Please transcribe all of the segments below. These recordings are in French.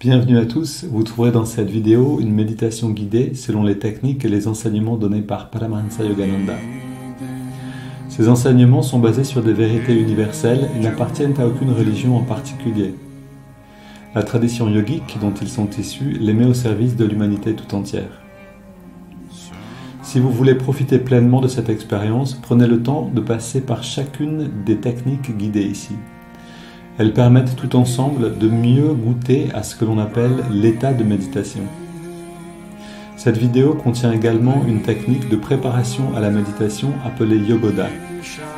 Bienvenue à tous, vous trouverez dans cette vidéo une méditation guidée selon les techniques et les enseignements donnés par Paramahansa Yogananda. Ces enseignements sont basés sur des vérités universelles et n'appartiennent à aucune religion en particulier. La tradition yogique dont ils sont issus les met au service de l'humanité tout entière. Si vous voulez profiter pleinement de cette expérience, prenez le temps de passer par chacune des techniques guidées ici. Elles permettent tout ensemble de mieux goûter à ce que l'on appelle l'état de méditation. Cette vidéo contient également une technique de préparation à la méditation appelée Yogoda,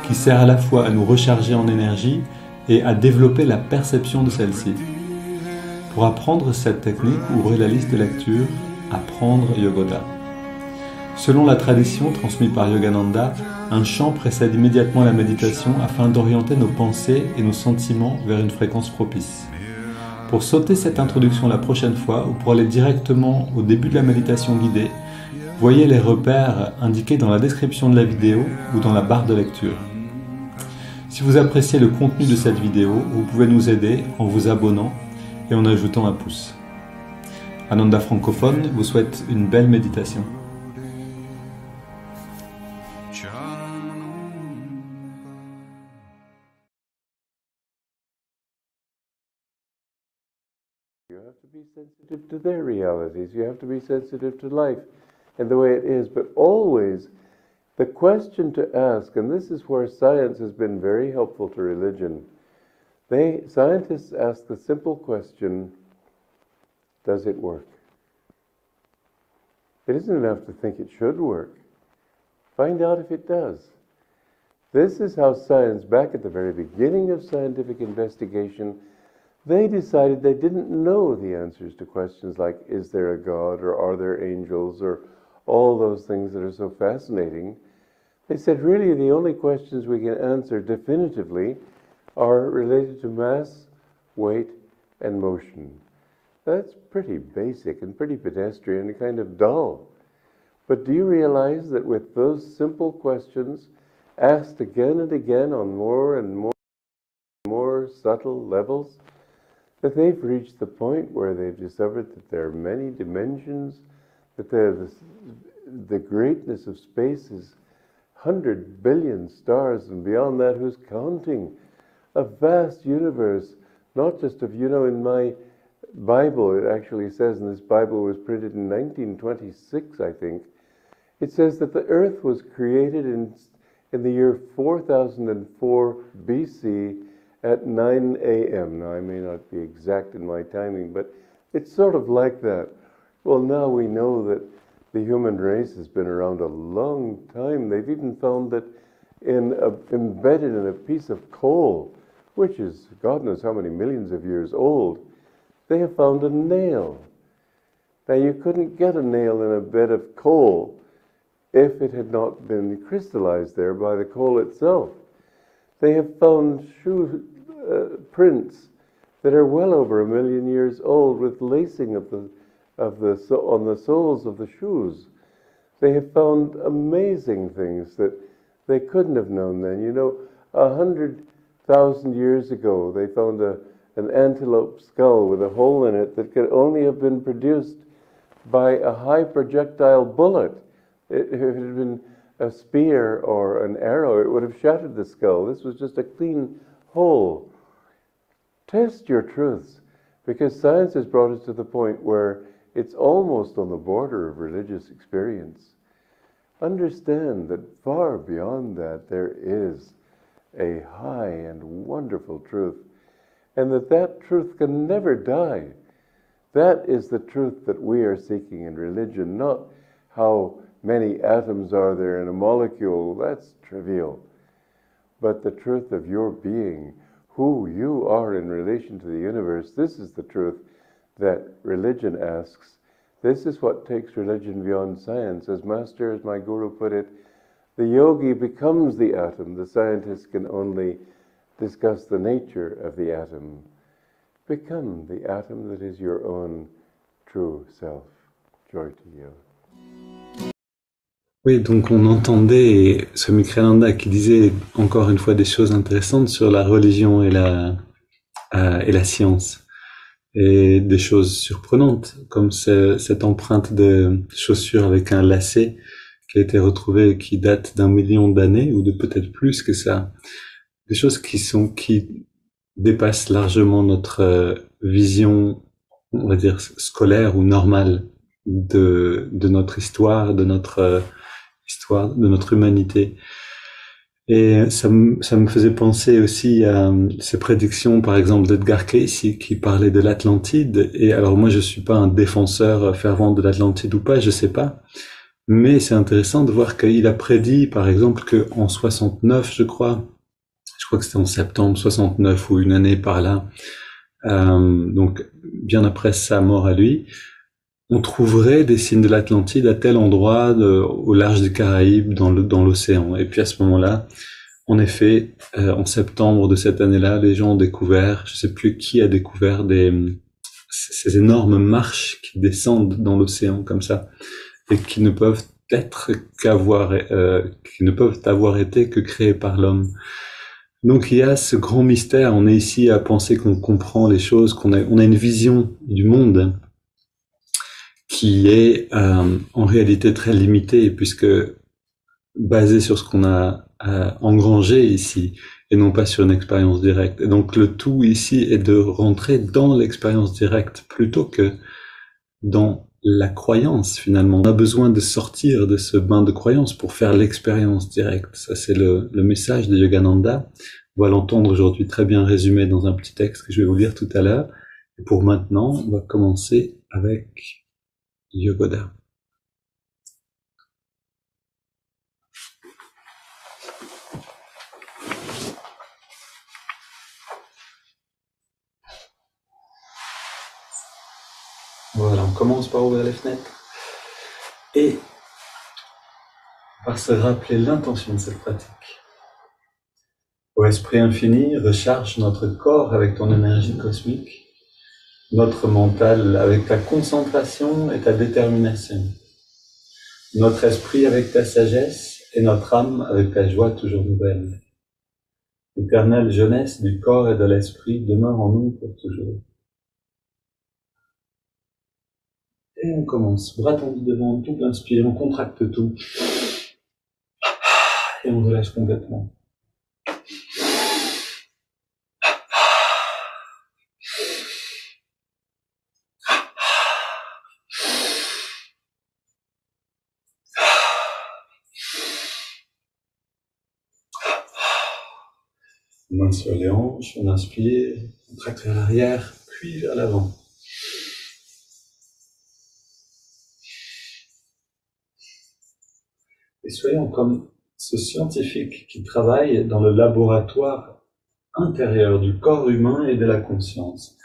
qui sert à la fois à nous recharger en énergie et à développer la perception de celle-ci. Pour apprendre cette technique, ouvrez la liste de lecture Apprendre Yogoda. Selon la tradition transmise par Yogananda, un chant précède immédiatement la méditation afin d'orienter nos pensées et nos sentiments vers une fréquence propice. Pour sauter cette introduction la prochaine fois ou pour aller directement au début de la méditation guidée, voyez les repères indiqués dans la description de la vidéo ou dans la barre de lecture. Si vous appréciez le contenu de cette vidéo, vous pouvez nous aider en vous abonnant et en ajoutant un pouce. Ananda francophone vous souhaite une belle méditation. Be sensitive to their realities. You have to be sensitive to life and the way it is. But always, the question to ask, and this is where science has been very helpful to religion. They scientists ask the simple question: Does it work? It isn't enough to think it should work. Find out if it does. This is how science, back at the very beginning of scientific investigation, they decided they didn't know the answers to questions like is there a God or are there angels or all those things that are so fascinating. They said really the only questions we can answer definitively are related to mass, weight, and motion. That's pretty basic and pretty pedestrian and kind of dull. But do you realize that with those simple questions asked again and again on more and more more subtle levels, that they've reached the point where they've discovered that there are many dimensions, that the, the greatness of space is 100 billion stars, and beyond that, who's counting? A vast universe, not just of, you know, in my Bible, it actually says, and this Bible was printed in 1926, I think, it says that the earth was created in, in the year 4004 BC at 9 a.m. Now, I may not be exact in my timing, but it's sort of like that. Well, now we know that the human race has been around a long time. They've even found that in a, embedded in a piece of coal, which is God knows how many millions of years old, they have found a nail. Now, you couldn't get a nail in a bed of coal if it had not been crystallized there by the coal itself. They have found shoe uh, prints that are well over a million years old with lacing of the, of the, so, on the soles of the shoes. They have found amazing things that they couldn't have known then. You know, a hundred thousand years ago, they found a, an antelope skull with a hole in it that could only have been produced by a high projectile bullet. It, it had been a spear or an arrow, it would have shattered the skull. This was just a clean hole. Test your truths, because science has brought us to the point where it's almost on the border of religious experience. Understand that far beyond that there is a high and wonderful truth, and that that truth can never die. That is the truth that we are seeking in religion, not how many atoms are there in a molecule. That's trivial. But the truth of your being, who you are in relation to the universe, this is the truth that religion asks. This is what takes religion beyond science. As Master, as my Guru put it, the yogi becomes the atom. The scientist can only discuss the nature of the atom. Become the atom that is your own true self. Joy to you. Oui, donc on entendait Swami Kriyananda qui disait encore une fois des choses intéressantes sur la religion et la, euh, et la science. et des choses surprenantes, comme cette empreinte de chaussure avec un lacet qui a été retrouvée et qui date d'un million d'années ou de peut-être plus que ça. Des choses qui sont qui dépassent largement notre euh, vision, on va dire scolaire ou normale de de notre histoire, de notre euh, histoire, de notre humanité. Et ça me, ça me faisait penser aussi à ces prédictions, par exemple, d'Edgar Cayce, qui parlait de l'Atlantide. Et alors, moi, je suis pas un défenseur fervent de l'Atlantide ou pas, je sais pas. Mais c'est intéressant de voir qu'il a prédit, par exemple, que en 69, je crois, je crois que c'était en septembre 69 ou une année par là, euh, donc bien après sa mort à lui, on trouverait des signes de l'Atlantide à tel endroit au large des Caraïbes, dans l'océan. Et puis à ce moment-là, en effet, euh, en septembre de cette année-là, les gens ont découvert, je sais plus qui a découvert des ces énormes marches qui descendent dans l'océan comme ça et qui ne peuvent être qu'avoir, euh, qui ne peuvent avoir été que créées par l'homme. Donc il y a ce grand mystère. On est ici à penser qu'on comprend les choses, qu'on a, on a une vision du monde qui est euh, en réalité très limité puisque basé sur ce qu'on a euh, engrangé ici et non pas sur une expérience directe. Et donc le tout ici est de rentrer dans l'expérience directe plutôt que dans la croyance finalement. On a besoin de sortir de ce bain de croyance pour faire l'expérience directe. Ça c'est le, le, message de Yogananda. On va l'entendre aujourd'hui très bien résumé dans un petit texte que je vais vous lire tout à l'heure. Et pour maintenant, on va commencer avec Yogoda. Voilà, on commence par ouvrir les fenêtres et par se rappeler l'intention de cette pratique. Ô Esprit infini, recharge notre corps avec ton énergie cosmique notre mental avec ta concentration et ta détermination, notre esprit avec ta sagesse et notre âme avec ta joie toujours nouvelle. L'éternelle jeunesse du corps et de l'esprit demeure en nous pour toujours. Et on commence, bras tendus devant, tout inspire, on contracte tout. Et on relâche complètement. Sur les hanches, on inspire, on traque vers l'arrière, puis vers l'avant. Et soyons comme ce scientifique qui travaille dans le laboratoire intérieur du corps humain et de la conscience.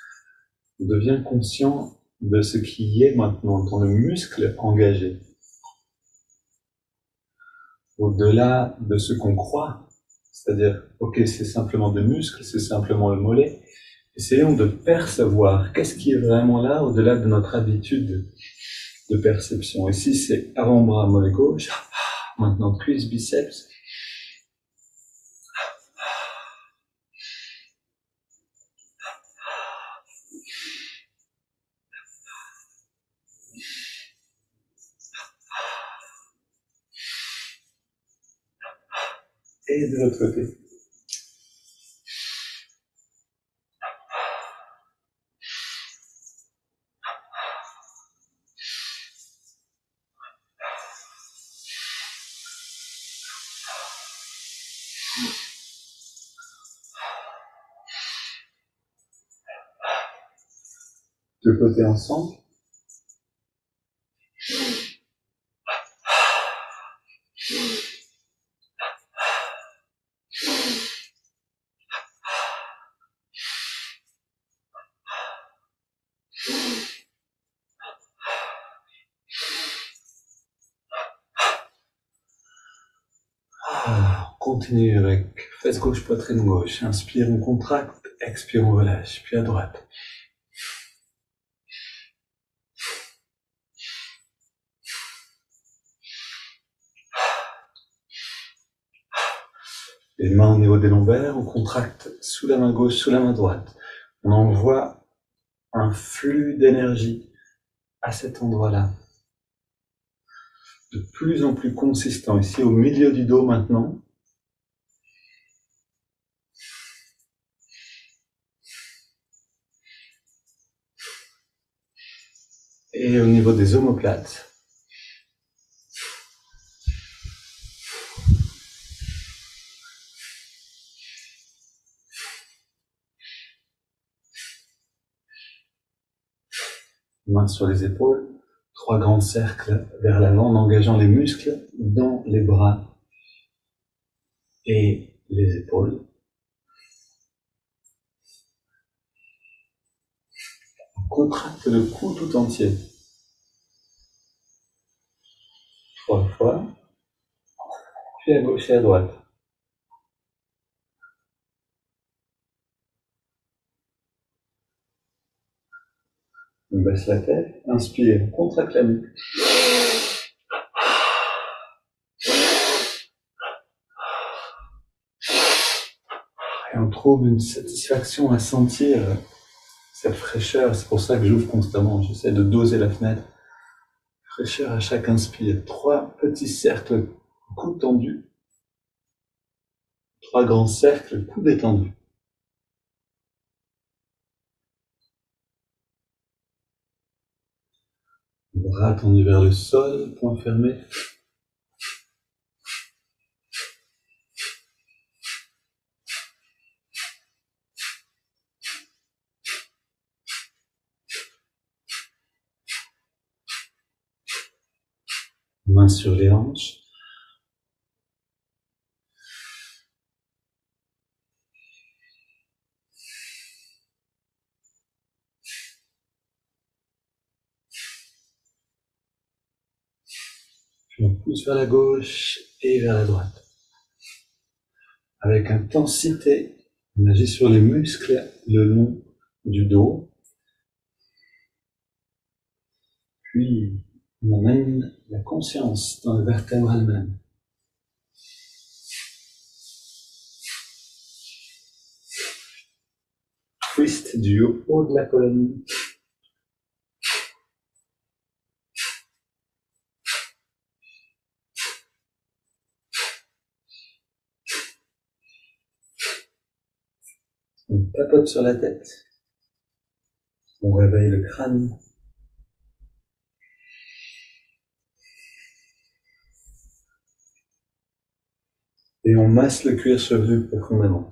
On devient conscient de ce qui est maintenant dans le muscle engagé. Au-delà de ce qu'on croit c'est-à-dire, ok, c'est simplement des muscles, c'est simplement le mollet. Essayons de percevoir qu'est-ce qui est vraiment là au-delà de notre habitude de perception. Ici, c'est avant-bras, mollet gauche. Maintenant, cuisse, biceps. Et de l'autre côté. Deux côtés ensemble. continue avec fesse gauche, poitrine gauche. Inspire, on contracte. Expire, on relâche. Puis à droite. Les mains au niveau des lombaires, on contracte sous la main gauche, sous la main droite. On envoie un flux d'énergie à cet endroit-là. De plus en plus consistant. Ici au milieu du dos maintenant. Et au niveau des omoplates. mains sur les épaules, trois grands cercles vers l'avant en engageant les muscles dans les bras et les épaules. On contracte le cou tout entier. Trois fois, puis à gauche et à droite. On baisse la tête, inspire, on contracte la nuque. Et on trouve une satisfaction à sentir cette fraîcheur. C'est pour ça que j'ouvre constamment. J'essaie de doser la fenêtre. Fraîcheur à chaque inspire. Trois petits cercles, cou tendu. Trois grands cercles, cou détendu. Bras tendus vers le sol, point fermé. Mains sur les hanches. Puis on pousse vers la gauche et vers la droite. Avec intensité, on agit sur les muscles le long du dos. Puis on amène la conscience dans le vertèbre elle-même. Twist du haut de la colonne On tapote sur la tête. On réveille le crâne. Et on masse le cuir chevelu profondément.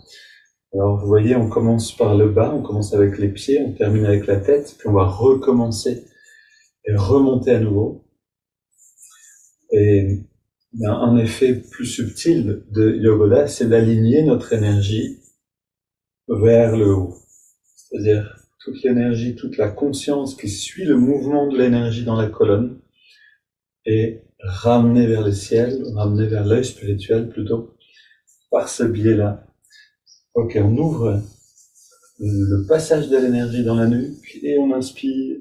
Alors vous voyez, on commence par le bas, on commence avec les pieds, on termine avec la tête, puis on va recommencer et remonter à nouveau. Et ben, un effet plus subtil de yoga, c'est d'aligner notre énergie vers le haut. C'est-à-dire toute l'énergie, toute la conscience qui suit le mouvement de l'énergie dans la colonne est ramenée vers le ciel, ramenée vers l'œil spirituel plutôt, par ce biais-là. Ok, on ouvre le passage de l'énergie dans la nuque et on inspire.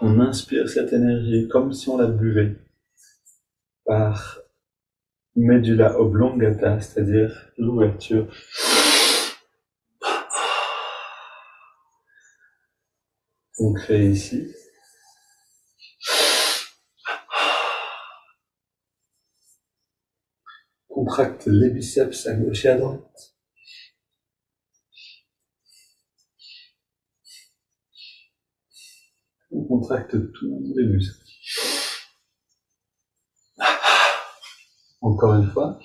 On inspire cette énergie comme si on la buvait par medulla oblongata, c'est-à-dire l'ouverture. On crée ici. Contracte les biceps à gauche et à droite. On contracte tous les muscles. Encore une fois.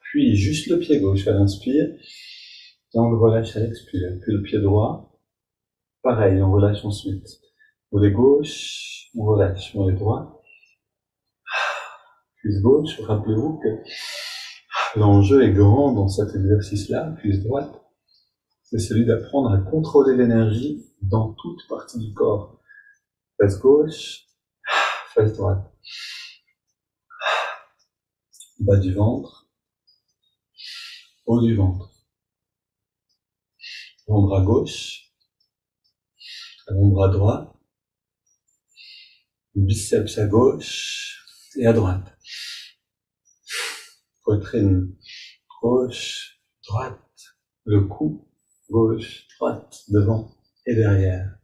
Puis juste le pied gauche à l'inspire. Et on le relâche à l'expire. Puis le pied droit. Pareil, on relâche ensuite. les gauche, on relâche. les droit. Cuisse gauche, rappelez-vous que l'enjeu est grand dans cet exercice-là, cuisse droite. C'est celui d'apprendre à contrôler l'énergie dans toute partie du corps. Face gauche, face droite bas du ventre, haut du ventre, avant-bras gauche, avant-bras droit, biceps à gauche et à droite, poitrine gauche, droite, le cou, gauche, droite, devant et derrière.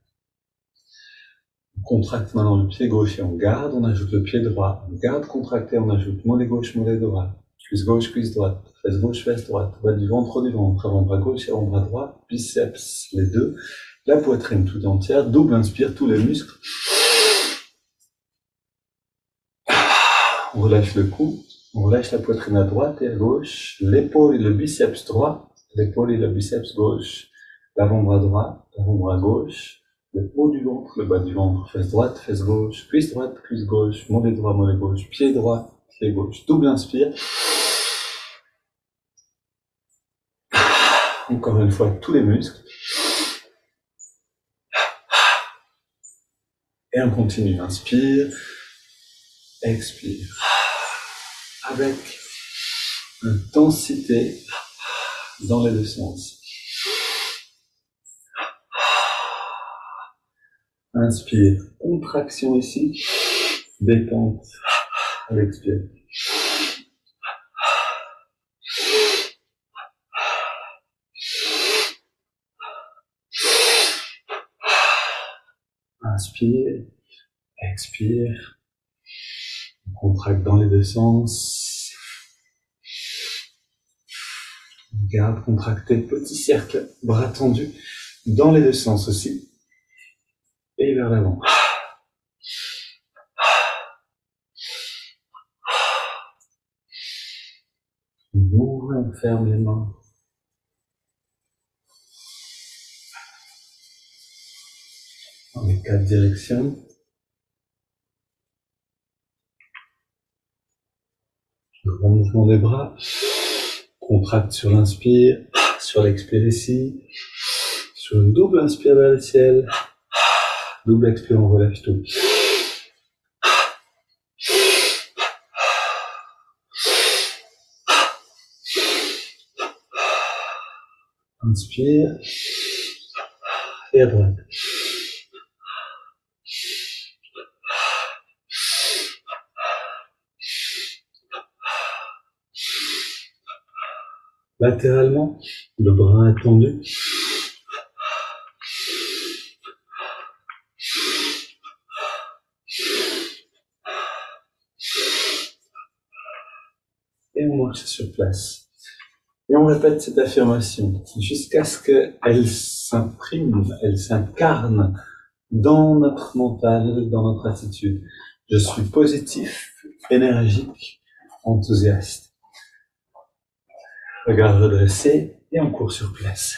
On contracte maintenant le pied gauche et on garde, on ajoute le pied droit. On garde contracté, on ajoute mollet gauche, mollet droit. Cuisse gauche, cuisse droite. Fesse gauche, fesse droite. Bas du ventre, du ventre. Avant-bras gauche et avant-bras droit. Biceps, les deux. La poitrine tout entière. Double inspire tous les muscles. On relâche le cou. On relâche la poitrine à droite et à gauche. L'épaule et le biceps droit. L'épaule et le biceps gauche. L'avant-bras droit, l'avant-bras gauche le haut du ventre, le bas du ventre, fesse droite, fesse gauche, cuisse droite, cuisse gauche, mollet droit, mollet gauche, pied droit, pied gauche. Double inspire. Encore une fois, tous les muscles. Et on continue. Inspire, expire. Avec intensité dans les deux sens. Inspire, contraction ici, détente. À l'expire. Inspire, expire, on contracte dans les deux sens. On garde contracté, petit cercle, bras tendus dans les deux sens aussi et vers l'avant. On on ferme les mains. Dans les quatre directions. Grand mouvement des bras. Contracte sur l'inspire, sur l'expire ici. Sur une double inspire vers le ciel. Double expire, on relève tout. Inspire. Et à droite. Latéralement, le bras est tendu. sur place. Et on répète cette affirmation jusqu'à ce qu'elle s'imprime, elle s'incarne dans notre mental, dans notre attitude. Je suis positif, énergique, enthousiaste. Regard redressé et on court sur place.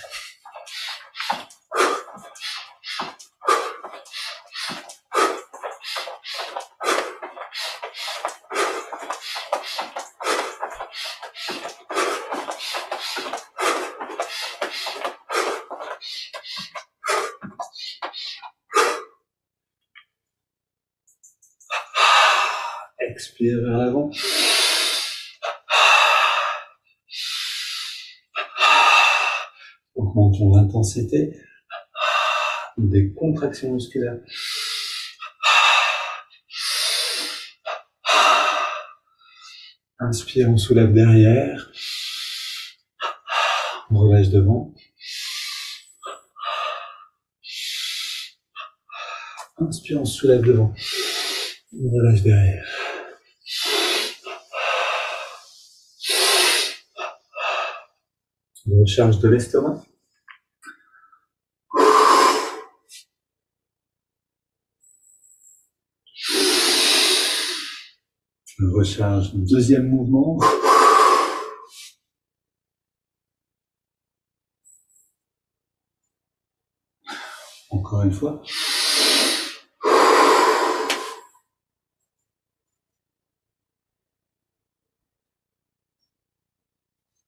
L'intensité des contractions musculaires. Inspire, on soulève derrière. On relâche devant. Inspire, on soulève devant. On relâche derrière. recharge de l'estomac. Recharge deuxième mouvement. Encore une fois.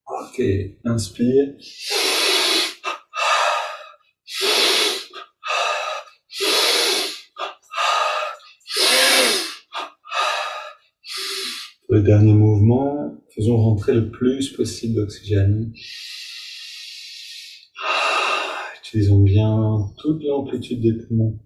Ok, inspire. dernier mouvement, faisons rentrer le plus possible d'oxygène. Ah, utilisons bien toute l'amplitude des poumons.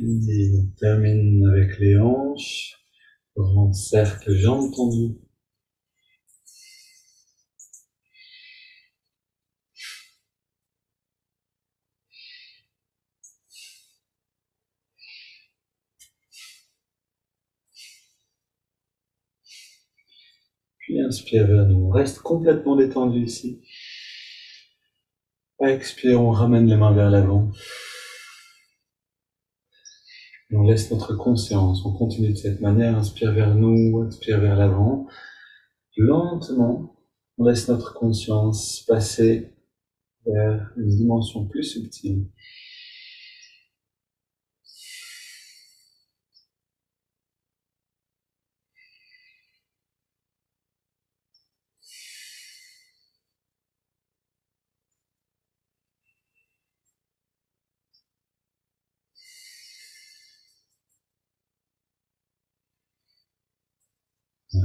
Et on termine avec les hanches grand cercle, jambes tendues. Puis inspire vers nous. reste complètement détendu ici. Expire, on ramène les mains vers l'avant. On laisse notre conscience, on continue de cette manière, inspire vers nous, expire vers l'avant. Lentement, on laisse notre conscience passer vers une dimension plus subtile. Garde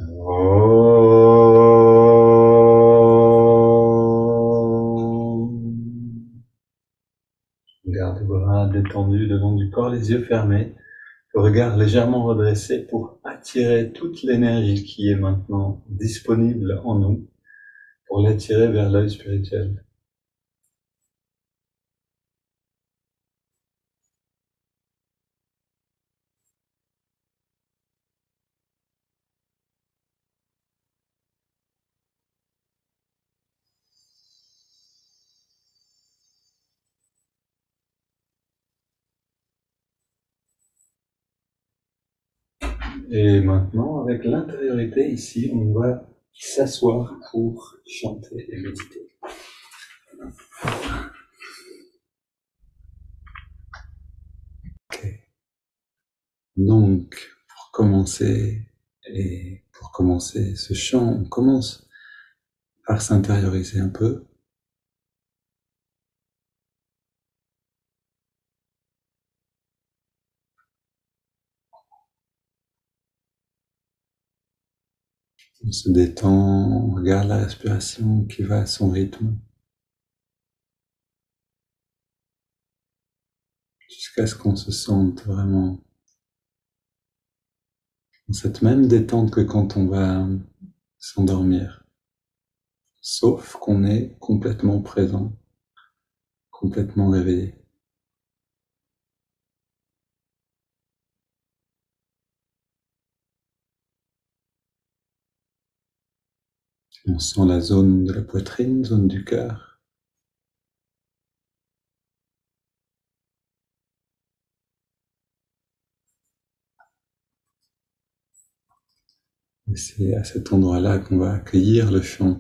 les bras détendus long du corps, les yeux fermés, le regard légèrement redressé pour attirer toute l'énergie qui est maintenant disponible en nous, pour l'attirer vers l'œil spirituel. Ici, on va s'asseoir pour chanter et méditer. Donc, pour commencer, et pour commencer ce chant, on commence par s'intérioriser un peu. On se détend, on regarde la respiration qui va à son rythme. Jusqu'à ce qu'on se sente vraiment dans cette même détente que quand on va s'endormir. Sauf qu'on est complètement présent, complètement réveillé. On sent la zone de la poitrine, zone du cœur. C'est à cet endroit-là qu'on va accueillir le chant.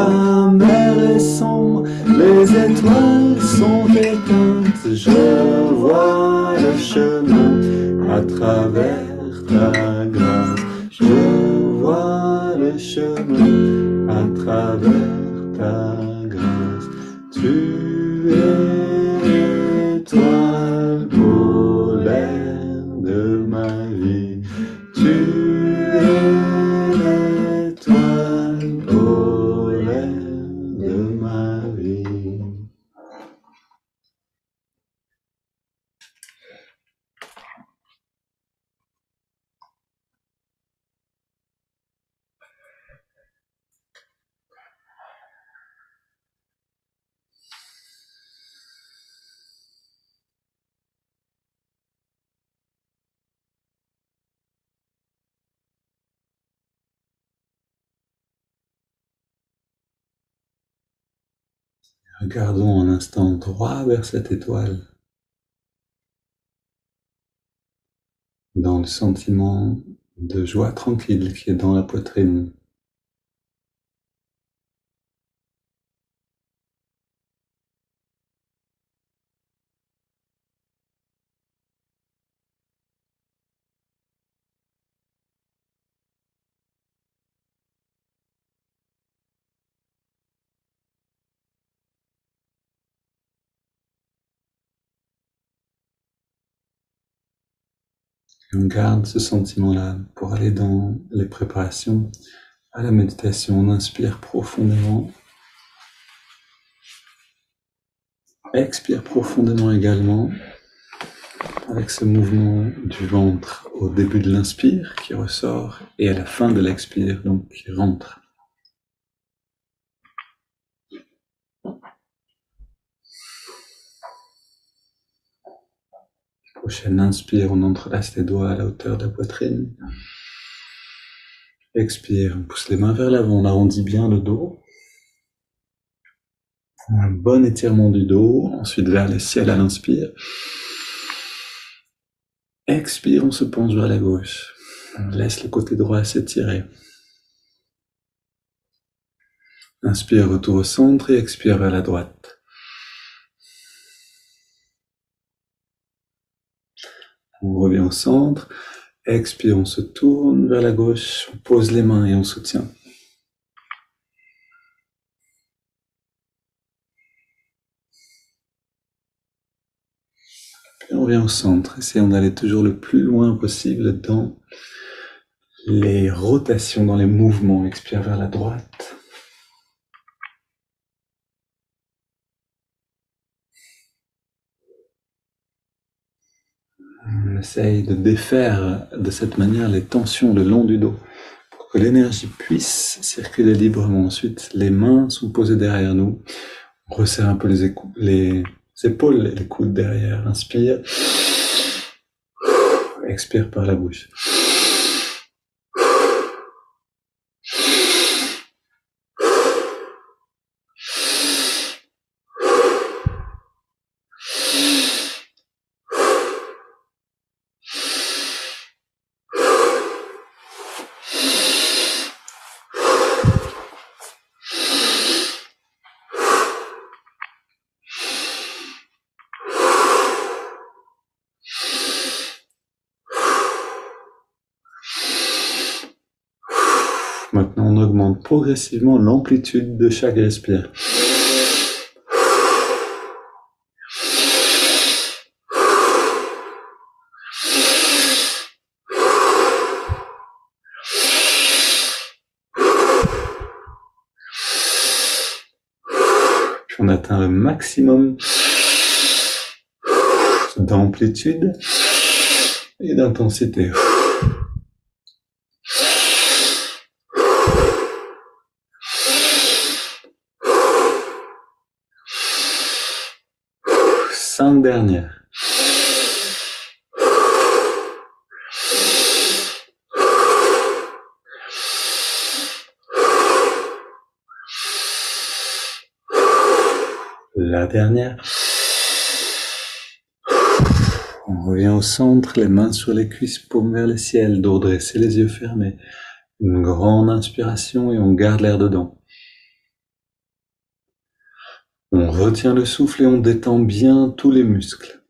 La mer est sombre, les étoiles sont éteintes. Je vois le chemin à travers ta grâce. Je vois le chemin à travers Regardons un instant droit vers cette étoile. Dans le sentiment de joie tranquille qui est dans la poitrine. Et on garde ce sentiment-là pour aller dans les préparations à la méditation. On inspire profondément. Expire profondément également avec ce mouvement du ventre au début de l'inspire qui ressort et à la fin de l'expire, donc qui rentre. Prochaine inspire, on entrelace les doigts à la hauteur de la poitrine. Expire, on pousse les mains vers l'avant, on arrondit bien le dos. Un bon étirement du dos, ensuite vers le ciel à l'inspire. Expire, on se penche vers la gauche. On laisse le côté droit s'étirer. Inspire, retour au centre et expire vers la droite. On revient au centre. Expire, on se tourne vers la gauche, on pose les mains et on soutient. Puis on revient au centre. Essayons d'aller toujours le plus loin possible dans les rotations, dans les mouvements. Expire vers la droite. Essaye de défaire de cette manière les tensions le long du dos pour que l'énergie puisse circuler librement. Ensuite, les mains sont posées derrière nous. On resserre un peu les, les épaules et les coudes derrière. Inspire. Expire par la bouche. Maintenant, on augmente progressivement l'amplitude de chaque respire. Puis on atteint le maximum d'amplitude et d'intensité. Cinq dernières. La dernière. On revient au centre, les mains sur les cuisses, paumes vers le ciel, dos dressé, les yeux fermés. Une grande inspiration et on garde l'air dedans. On retient le souffle et on détend bien tous les muscles.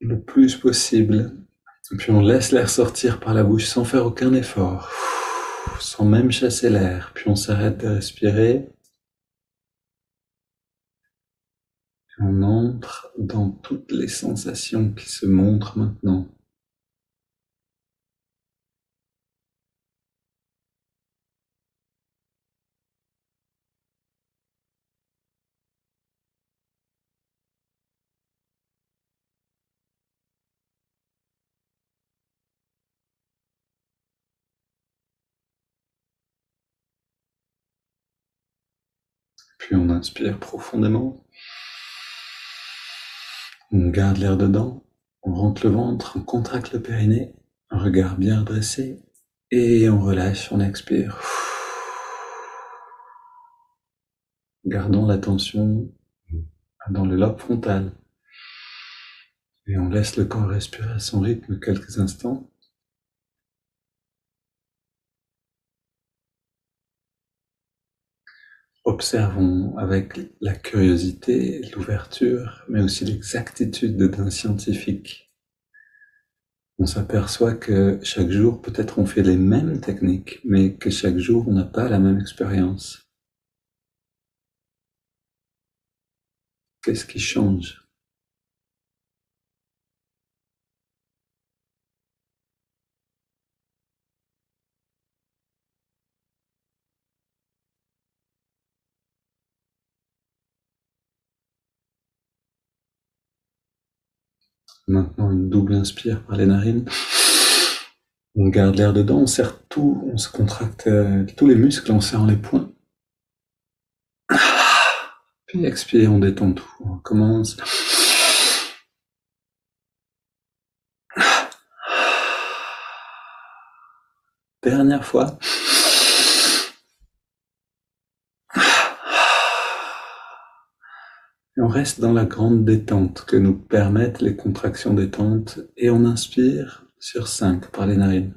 Le plus possible. puis on laisse l'air sortir par la bouche sans faire aucun effort. Sans même chasser l'air. Puis on s'arrête de respirer On entre dans toutes les sensations qui se montrent maintenant. Puis on inspire profondément. On garde l'air dedans, on rentre le ventre, on contracte le périnée, un regard bien dressé, et on relâche, on expire. Gardons l'attention dans le lobe frontal. Et on laisse le corps respirer à son rythme quelques instants. Observons avec la curiosité, l'ouverture, mais aussi l'exactitude d'un scientifique. On s'aperçoit que chaque jour, peut-être on fait les mêmes techniques, mais que chaque jour, on n'a pas la même expérience. Qu'est-ce qui change? Maintenant, une double inspire par les narines. On garde l'air dedans, on serre tout, on se contracte euh, tous les muscles, on serre les poings. Puis expire, on détend tout. On commence. Dernière fois. On reste dans la grande détente que nous permettent les contractions détentes et on inspire sur 5 par les narines.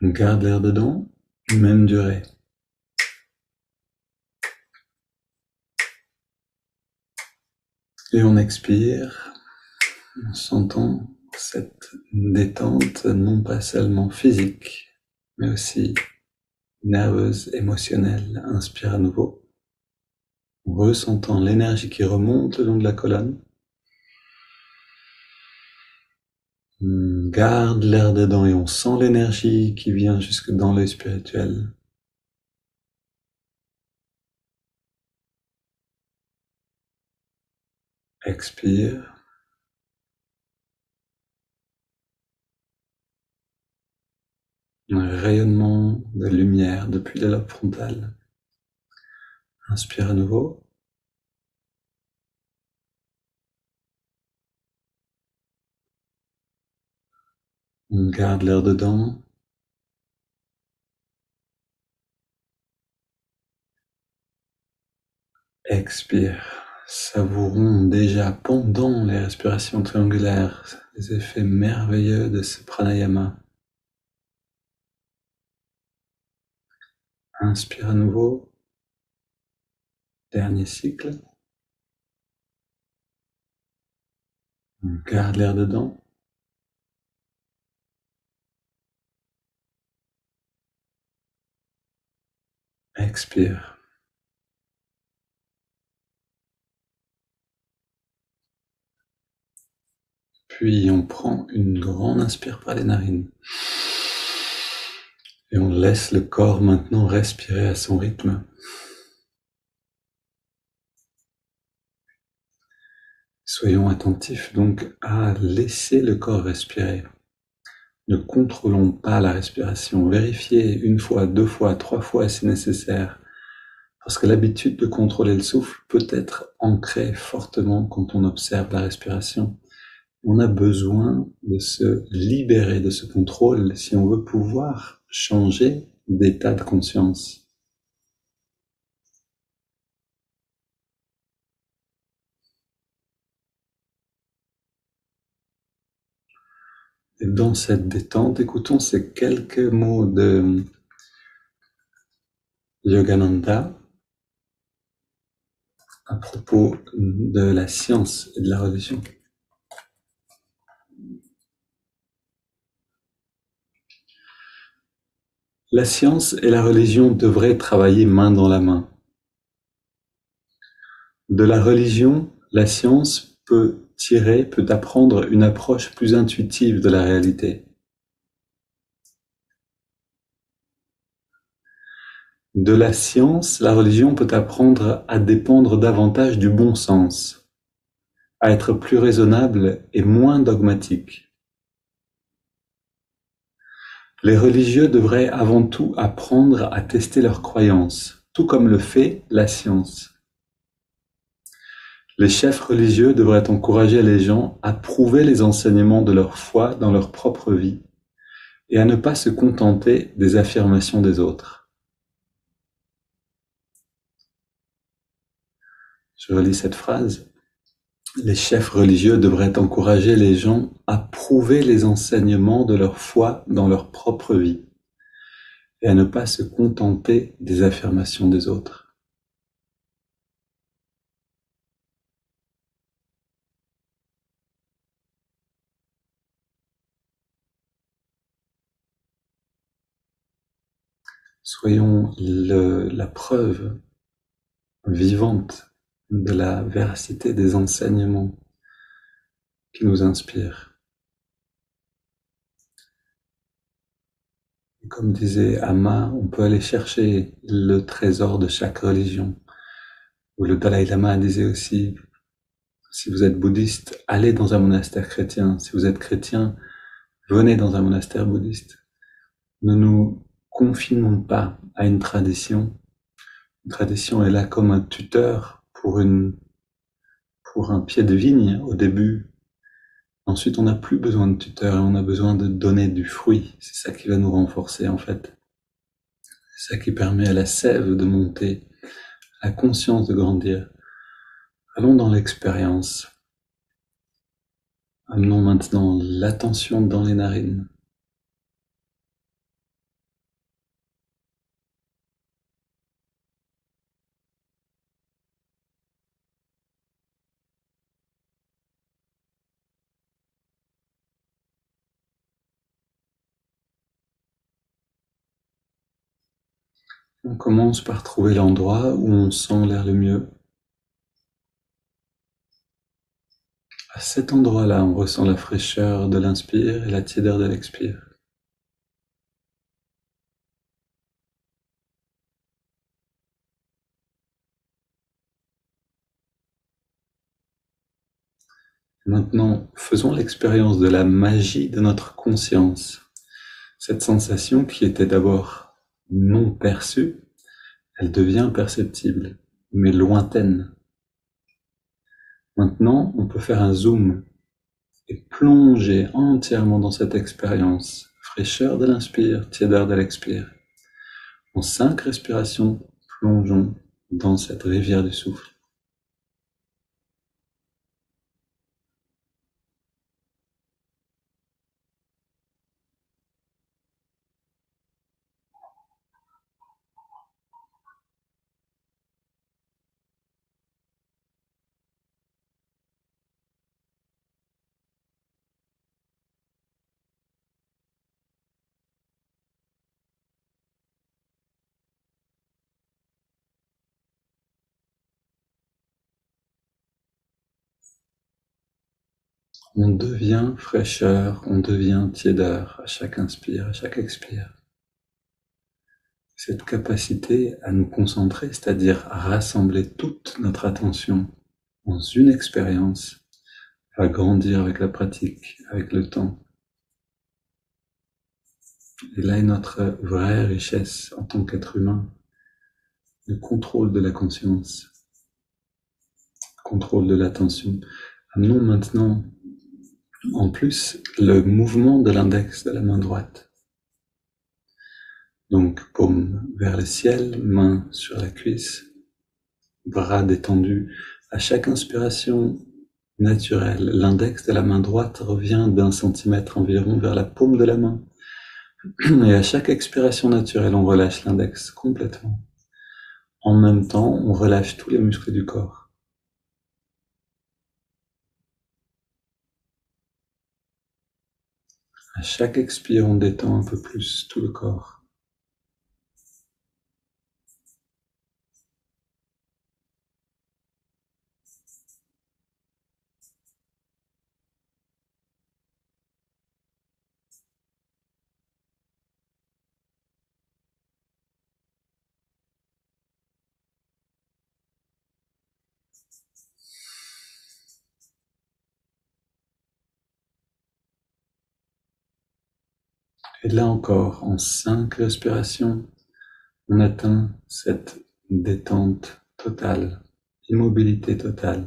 On garde l'air dedans, même durée. Et on expire en sentant cette détente non pas seulement physique, mais aussi nerveuse, émotionnelle. Inspire à nouveau, ressentant l'énergie qui remonte le long de la colonne. Garde l'air dedans et on sent l'énergie qui vient jusque dans l'œil spirituel. Expire. Un rayonnement de lumière depuis le lobe frontal. Inspire à nouveau. On garde l'air dedans. Expire. Savourons déjà pendant les respirations triangulaires les effets merveilleux de ce pranayama. Inspire à nouveau. Dernier cycle. On garde l'air dedans. Expire. Puis on prend une grande inspire par les narines. Et on laisse le corps maintenant respirer à son rythme. Soyons attentifs donc à laisser le corps respirer. Ne contrôlons pas la respiration. Vérifiez une fois, deux fois, trois fois si nécessaire. Parce que l'habitude de contrôler le souffle peut être ancrée fortement quand on observe la respiration. On a besoin de se libérer de ce contrôle si on veut pouvoir changer d'état de conscience. Et dans cette détente, écoutons ces quelques mots de Yogananda à propos de la science et de la religion. La science et la religion devraient travailler main dans la main. De la religion, la science peut tirer, peut apprendre une approche plus intuitive de la réalité. De la science, la religion peut apprendre à dépendre davantage du bon sens, à être plus raisonnable et moins dogmatique. Les religieux devraient avant tout apprendre à tester leurs croyances, tout comme le fait la science. Les chefs religieux devraient encourager les gens à prouver les enseignements de leur foi dans leur propre vie et à ne pas se contenter des affirmations des autres. Je relis cette phrase. Les chefs religieux devraient encourager les gens à prouver les enseignements de leur foi dans leur propre vie et à ne pas se contenter des affirmations des autres. Soyons la preuve vivante de la véracité des enseignements qui nous inspirent. Comme disait Amma, on peut aller chercher le trésor de chaque religion. Ou le Dalai Lama disait aussi, si vous êtes bouddhiste, allez dans un monastère chrétien. Si vous êtes chrétien, venez dans un monastère bouddhiste. Ne nous confinons pas à une tradition. Une tradition est là comme un tuteur pour une, pour un pied de vigne au début. Ensuite, on n'a plus besoin de tuteur, on a besoin de donner du fruit. C'est ça qui va nous renforcer, en fait. C'est ça qui permet à la sève de monter, à la conscience de grandir. Allons dans l'expérience. Amenons maintenant l'attention dans les narines. On commence par trouver l'endroit où on sent l'air le mieux. À cet endroit-là, on ressent la fraîcheur de l'inspire et la tiédeur de l'expire. Maintenant, faisons l'expérience de la magie de notre conscience. Cette sensation qui était d'abord non perçue, elle devient perceptible, mais lointaine. Maintenant, on peut faire un zoom et plonger entièrement dans cette expérience. Fraîcheur de l'inspire, tiédeur de l'expire. En cinq respirations, plongeons dans cette rivière du souffle. On devient fraîcheur, on devient tiédeur à chaque inspire, à chaque expire. Cette capacité à nous concentrer, c'est-à-dire à rassembler toute notre attention dans une expérience, va grandir avec la pratique, avec le temps. Et là est notre vraie richesse en tant qu'être humain, le contrôle de la conscience, contrôle de l'attention. Amenons maintenant en plus le mouvement de l'index de la main droite. Donc paume vers le ciel, main sur la cuisse, bras détendus. À chaque inspiration naturelle, l'index de la main droite revient d'un centimètre environ vers la paume de la main. Et à chaque expiration naturelle, on relâche l'index complètement. En même temps, on relâche tous les muscles du corps. À chaque expire, on détend un peu plus tout le corps. Et là encore, en cinq respirations, on atteint cette détente totale, immobilité totale.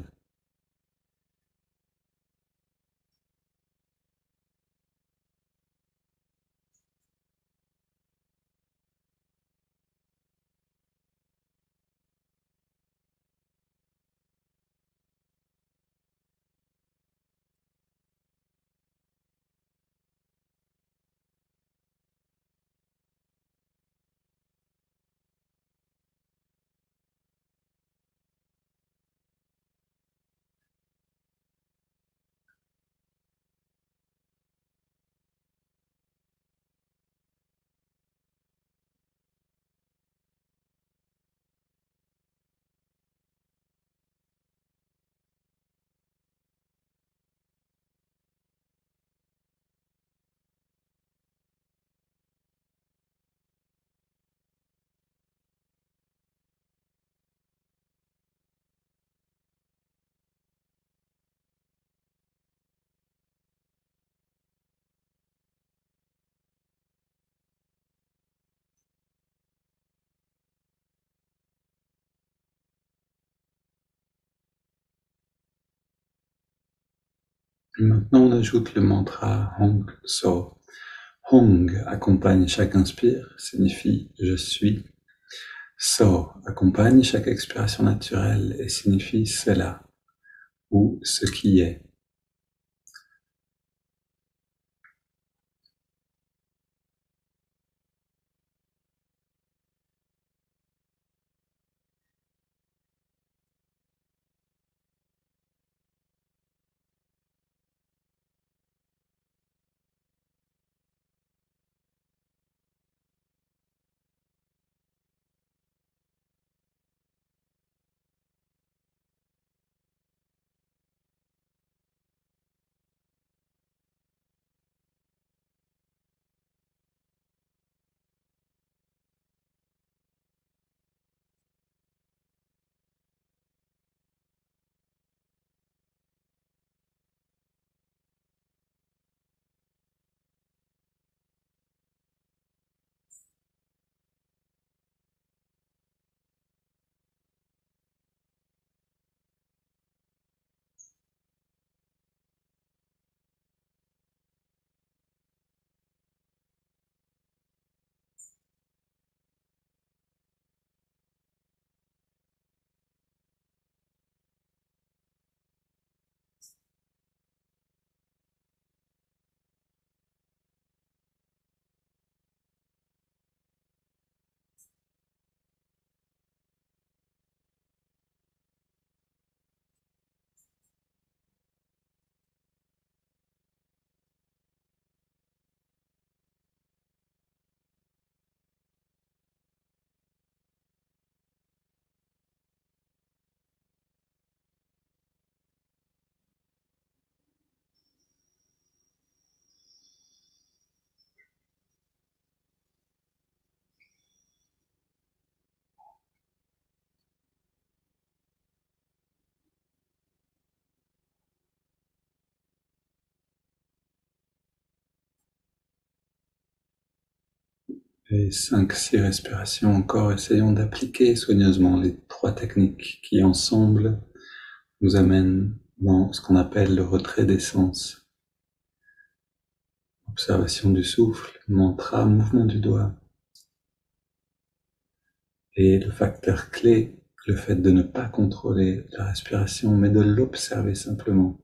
Maintenant, on ajoute le mantra Hong So. Hong accompagne chaque inspire, signifie je suis. So accompagne chaque expiration naturelle et signifie c'est là ou ce qui est. Et cinq, six respirations encore. Essayons d'appliquer soigneusement les trois techniques qui ensemble nous amènent dans ce qu'on appelle le retrait des sens. Observation du souffle, mantra, mouvement du doigt. Et le facteur clé, le fait de ne pas contrôler la respiration, mais de l'observer simplement.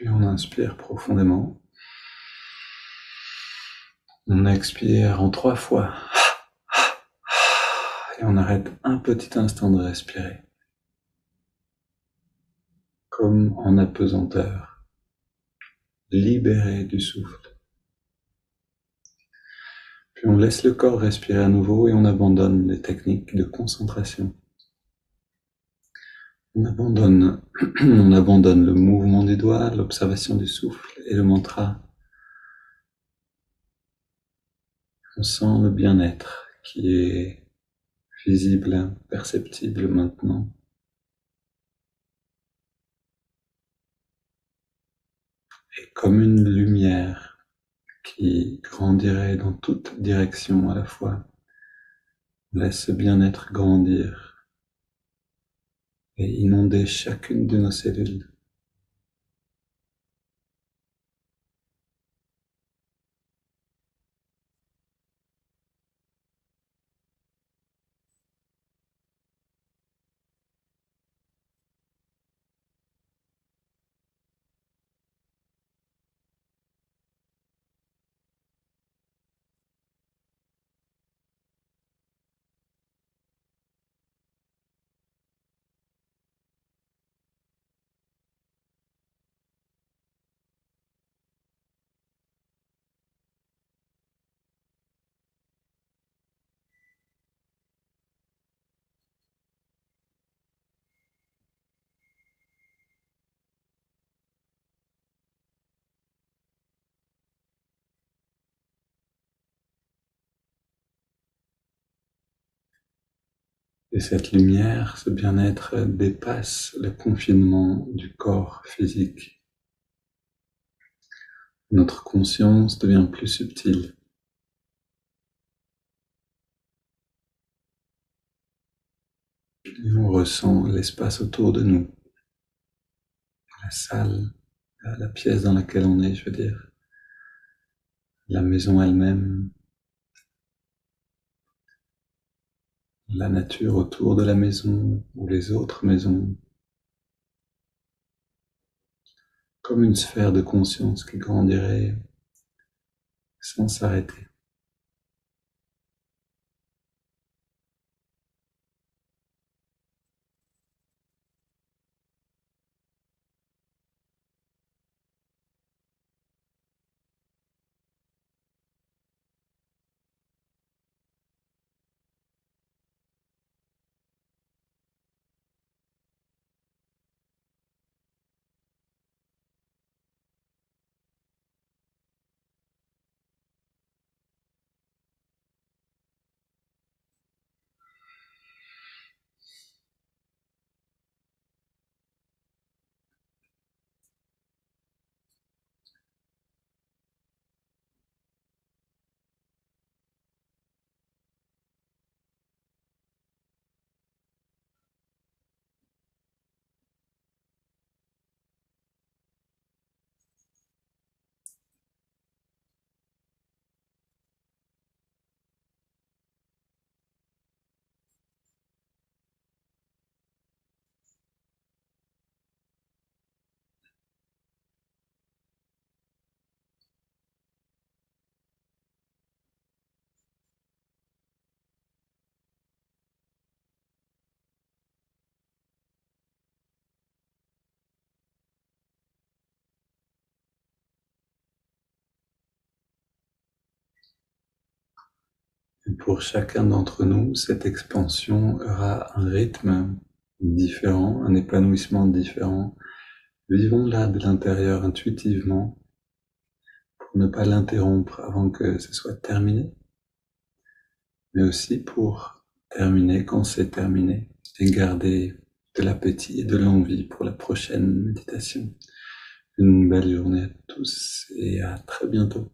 Puis on inspire profondément. On expire en trois fois. Et on arrête un petit instant de respirer. Comme en apesanteur. Libéré du souffle. Puis on laisse le corps respirer à nouveau et on abandonne les techniques de concentration. On abandonne, on abandonne le mouvement des doigts, l'observation du souffle et le mantra. On sent le bien-être qui est visible, perceptible maintenant. Comme une lumière qui grandirait dans toutes directions à la fois, laisse bien-être grandir et inonder chacune de nos cellules. Et cette lumière, ce bien-être dépasse le confinement du corps physique. Notre conscience devient plus subtile. Et on ressent l'espace autour de nous, la salle, la pièce dans laquelle on est, je veux dire, la maison elle-même, la nature autour de la maison ou les autres maisons, comme une sphère de conscience qui grandirait sans s'arrêter. Pour chacun d'entre nous, cette expansion aura un rythme différent, un épanouissement différent. Vivons-la de l'intérieur intuitivement pour ne pas l'interrompre avant que ce soit terminé, mais aussi pour terminer quand c'est terminé et garder de l'appétit et de l'envie pour la prochaine méditation. Une belle journée à tous et à très bientôt.